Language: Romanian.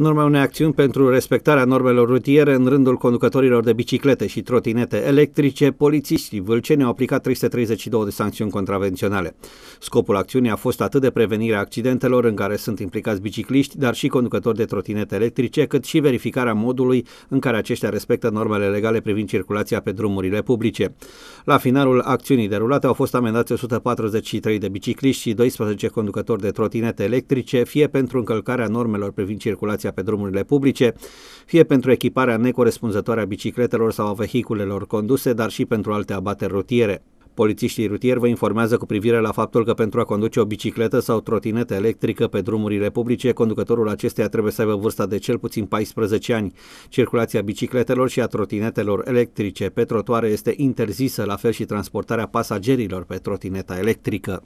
În urma unei acțiuni pentru respectarea normelor rutiere în rândul conducătorilor de biciclete și trotinete electrice, polițiștii vâlceni au aplicat 332 de sancțiuni contravenționale. Scopul acțiunii a fost atât de prevenirea accidentelor în care sunt implicați bicicliști, dar și conducători de trotinete electrice, cât și verificarea modului în care aceștia respectă normele legale privind circulația pe drumurile publice. La finalul acțiunii derulate au fost amendați 143 de bicicliști și 12 conducători de trotinete electrice, fie pentru încălcarea normelor privind circulația circulația pe drumurile publice, fie pentru echiparea necorespunzătoare a bicicletelor sau a vehiculelor conduse, dar și pentru alte abateri rutiere. Polițiștii rutieri vă informează cu privire la faptul că pentru a conduce o bicicletă sau trotinetă electrică pe drumurile publice, conducătorul acesteia trebuie să aibă vârsta de cel puțin 14 ani. Circulația bicicletelor și a trotinetelor electrice pe trotuare este interzisă, la fel și transportarea pasagerilor pe trotineta electrică.